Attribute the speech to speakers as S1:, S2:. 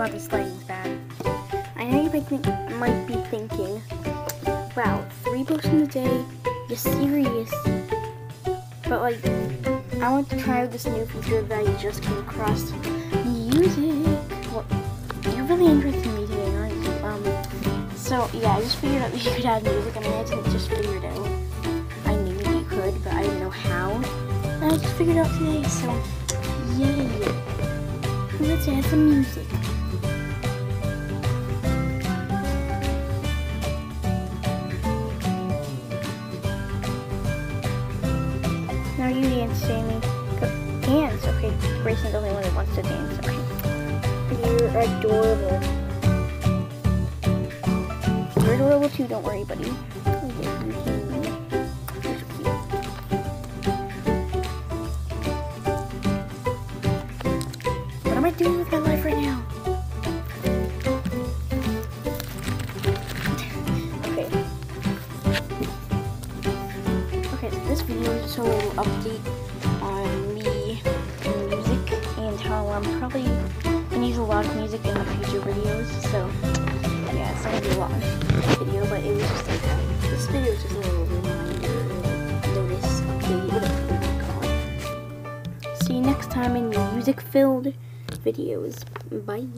S1: This bad. I know you might, think, might be thinking, wow, three books in a day? You're serious? But like, I want to try out this new feature that I just came across. Music. Well, you're really interested in me today, aren't you? Um, so yeah, I just figured out that you could add music, and I actually just figured it out. I knew you could, but I didn't know how. And I just figured out today, so yay! Let's add some music. You dance, okay. Grayson's the only one that wants to dance, okay. You're adorable. You're adorable too, don't worry, buddy. So. What am I doing with my life right now? Okay. Okay, so this video is a update I'm probably gonna use a lot of music in future videos. So yeah, it's not gonna be a long video, but it was just like this video is just a little reminder, notice update, whatever you call it. See you next time in music-filled videos. Bye.